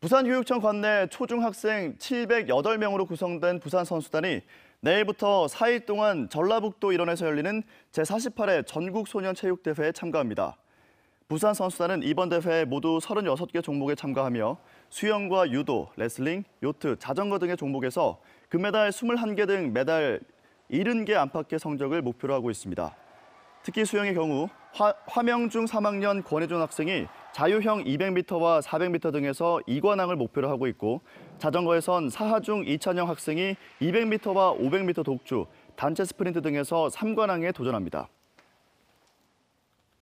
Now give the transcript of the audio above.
부산교육청 관내 초중학생 708명으로 구성된 부산 선수단이 내일부터 4일 동안 전라북도 일원에서 열리는 제48회 전국소년체육대회에 참가합니다. 부산 선수단은 이번 대회에 모두 36개 종목에 참가하며 수영과 유도, 레슬링, 요트, 자전거 등의 종목에서 금메달 21개 등 메달 70개 안팎의 성적을 목표로 하고 있습니다. 특히 수영의 경우 화, 화명중 3학년 권혜준 학생이 자유형 200m와 400m 등에서 2관왕을 목표로 하고 있고 자전거에선 사하중 이찬영 학생이 200m와 500m 독주, 단체 스프린트 등에서 3관왕에 도전합니다.